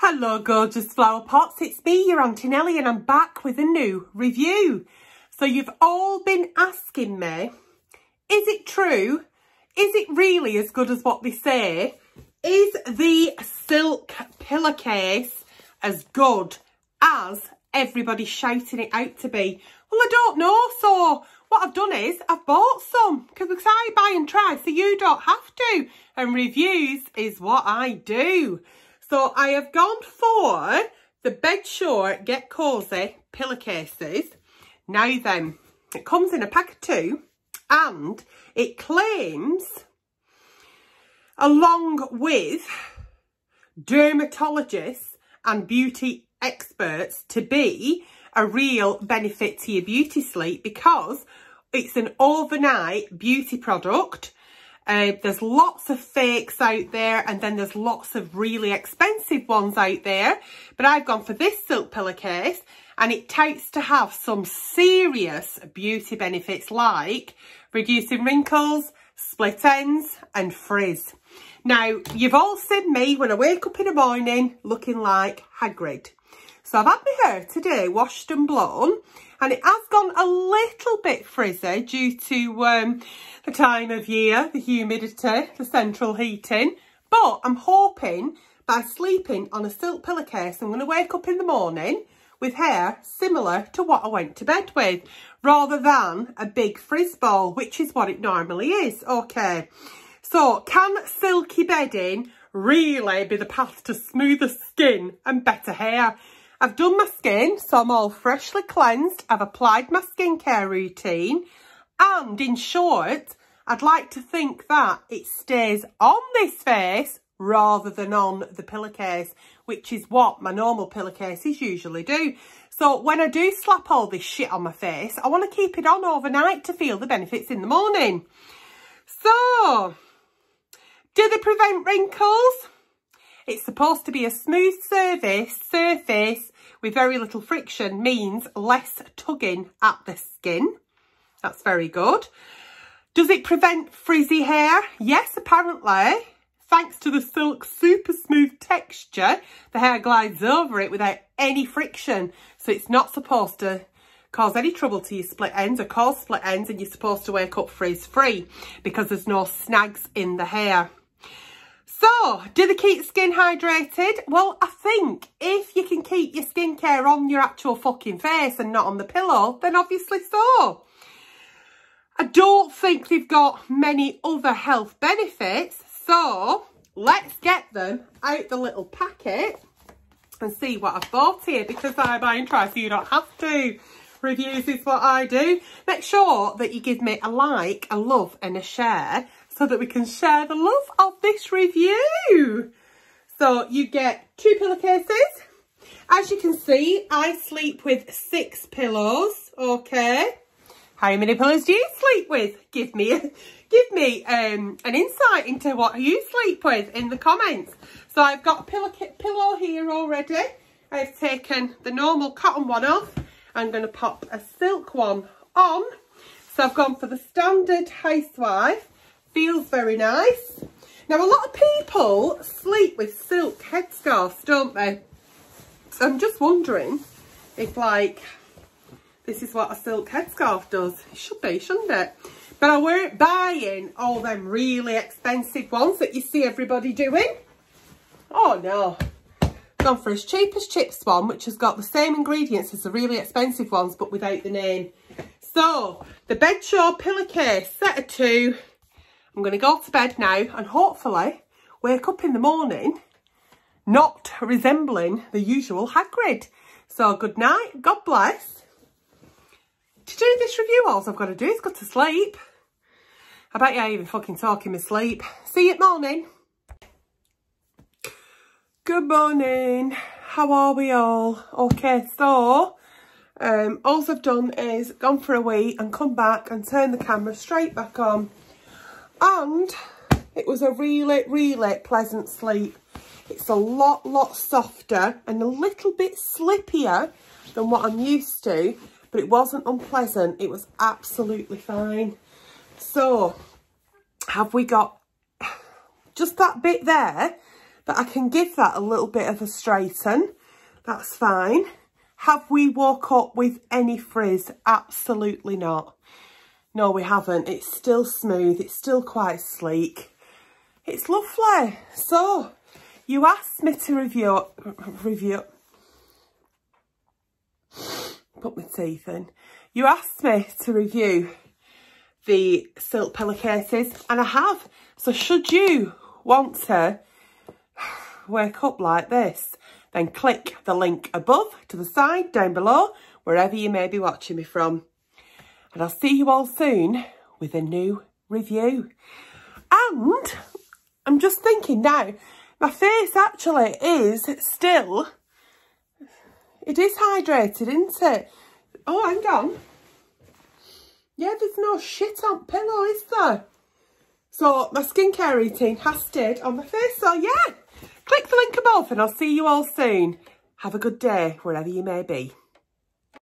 Hello gorgeous flower pots, it's me, your Auntie Nellie and I'm back with a new review. So you've all been asking me, is it true? Is it really as good as what they say? Is the silk pillowcase as good as everybody's shouting it out to be? Well, I don't know, so what I've done is I've bought some because I buy and try so you don't have to. And reviews is what I do. So I have gone for the Bed Bedsure Get Cozy pillowcases. Now then, it comes in a pack of two and it claims, along with dermatologists and beauty experts, to be a real benefit to your beauty sleep because it's an overnight beauty product uh, there's lots of fakes out there and then there's lots of really expensive ones out there. But I've gone for this silk pillowcase and it touts to have some serious beauty benefits like reducing wrinkles, split ends and frizz. Now, you've all seen me when I wake up in the morning looking like Hagrid. So I've had my hair today washed and blown and it has gone a little bit frizzy due to um, the time of year, the humidity, the central heating. But I'm hoping by sleeping on a silk pillowcase, I'm going to wake up in the morning with hair similar to what I went to bed with, rather than a big frizz ball, which is what it normally is. Okay, so can silky bedding really be the path to smoother skin and better hair? I've done my skin, so I'm all freshly cleansed. I've applied my skincare routine. And in short, I'd like to think that it stays on this face rather than on the pillowcase, which is what my normal pillowcases usually do. So when I do slap all this shit on my face, I want to keep it on overnight to feel the benefits in the morning. So, do they prevent wrinkles? It's supposed to be a smooth surface, surface with very little friction means less tugging at the skin. That's very good. Does it prevent frizzy hair? Yes, apparently. Thanks to the silk super smooth texture, the hair glides over it without any friction. So it's not supposed to cause any trouble to your split ends or cause split ends and you're supposed to wake up frizz free because there's no snags in the hair. So, do they keep skin hydrated? Well, I think if you can keep your skincare on your actual fucking face and not on the pillow, then obviously so. I don't think they've got many other health benefits, so let's get them out the little packet and see what I've bought here because I buy and try so you don't have to. Reviews is what I do. Make sure that you give me a like, a love and a share so that we can share the love of this review. So you get two pillowcases. As you can see, I sleep with six pillows, okay? How many pillows do you sleep with? Give me give me um, an insight into what you sleep with in the comments. So I've got a pillow, pillow here already. I've taken the normal cotton one off. I'm going to pop a silk one on. So I've gone for the standard housewife feels very nice. Now, a lot of people sleep with silk headscarves, don't they? So I'm just wondering if, like, this is what a silk headscarf does. It should be, shouldn't it? But I weren't buying all them really expensive ones that you see everybody doing. Oh, no. Gone for as cheap as chips one, which has got the same ingredients as the really expensive ones, but without the name. So, the bed Bedsure pillowcase, set of two, I'm going to go to bed now and hopefully wake up in the morning not resembling the usual Hagrid. So good night, God bless. To do this review, all I've got to do is go to sleep. I bet you I even fucking talk in my sleep. See you at morning. Good morning. How are we all? Okay, so um, all I've done is gone for a wee and come back and turn the camera straight back on and it was a really, really pleasant sleep. It's a lot, lot softer and a little bit slippier than what I'm used to, but it wasn't unpleasant. It was absolutely fine. So, have we got just that bit there but I can give that a little bit of a straighten. That's fine. Have we woke up with any frizz? Absolutely not. No, we haven't. It's still smooth. It's still quite sleek. It's lovely. So, you asked me to review, review, put my teeth in. You asked me to review the silk pillowcases and I have. So should you want to wake up like this, then click the link above, to the side, down below, wherever you may be watching me from. And I'll see you all soon with a new review. And I'm just thinking now, my face actually is still, it is hydrated, isn't it? Oh, hang on. Yeah, there's no shit on pillow, is there? So my skincare routine has stayed on my face. So yeah, click the link above and I'll see you all soon. Have a good day wherever you may be.